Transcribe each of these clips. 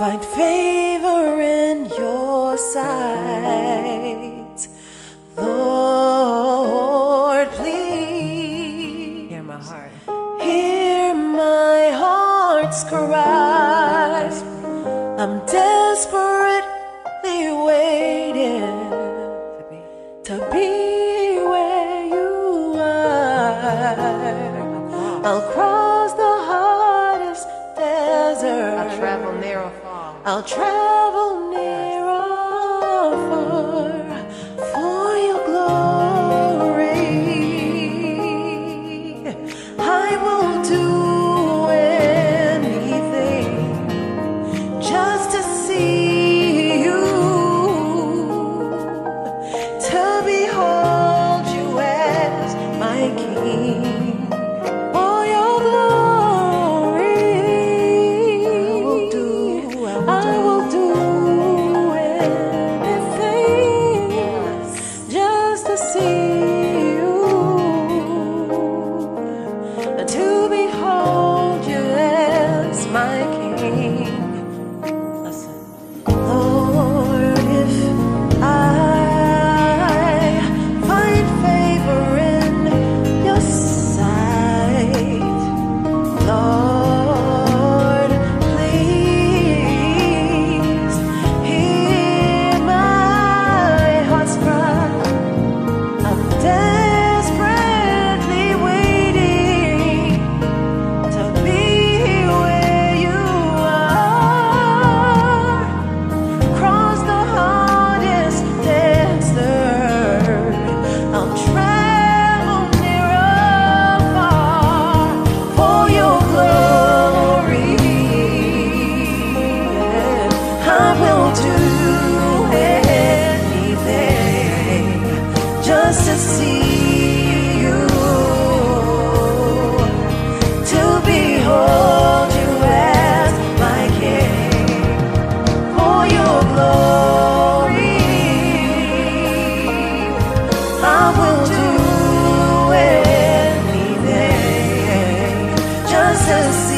Find favor in your sight, Lord, please. Hear my heart. Hear my heart's cry. I'm desperately waiting to be where you are. I'll cross the hardest desert. I'll travel narrow. I'll try. You. Jesus.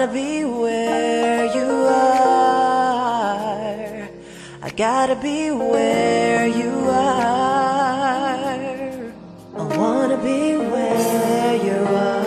wanna be where you are. I gotta be where you are. I wanna be where you are.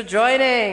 for joining.